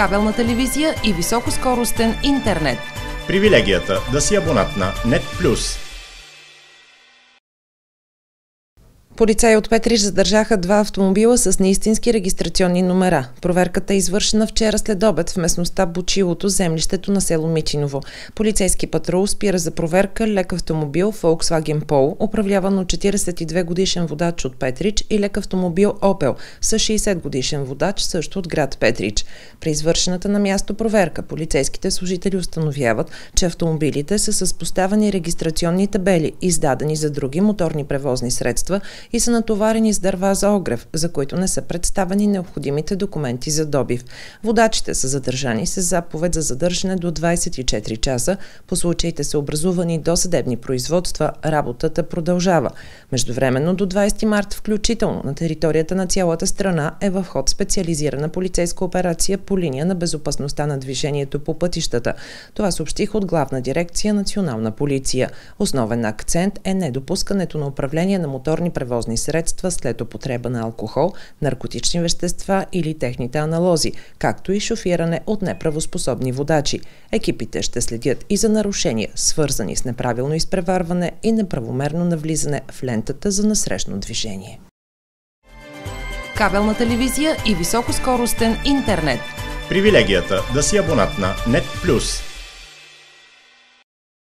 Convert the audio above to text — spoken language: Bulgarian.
кабелна телевизия и високоскоростен интернет. Привилегията да си абонат на NET+. Полицаи от Петрич задържаха два автомобила с неистински регистрационни номера. Проверката е извършена вчера след обед в местността Бучилото, землището на село Мичиново. Полицейски патрул спира за проверка лек автомобил Volkswagen Polo, управляван от 42 годишен водач от Петрич и лек автомобил Opel с 60 годишен водач също от град Петрич. При извършената на място проверка полицейските служители установяват, че автомобилите са с поставени регистрационни табели, издадени за други моторни превозни средства и са натоварени с дърва за огрев, за които не са представени необходимите документи за добив. Водачите са задържани с заповед за задържане до 24 часа. По случаите са образувани до съдебни производства. Работата продължава. Междувременно до 20 март включително на територията на цялата страна е в ход специализирана полицейска операция по линия на безопасността на движението по пътищата. Това съобщих от главна дирекция Национална полиция. Основен акцент е недопускането на управление на моторни превозни превозни средства след употреба на алкохол, наркотични вещества или техните аналози, както и шофиране от неправоспособни водачи. Екипите ще следят и за нарушения, свързани с неправилно изпреварване и неправомерно навлизане в лентата за насрещно движение. Кабелна телевизия и високоскоростен интернет. Привилегията да си абонат на NET+.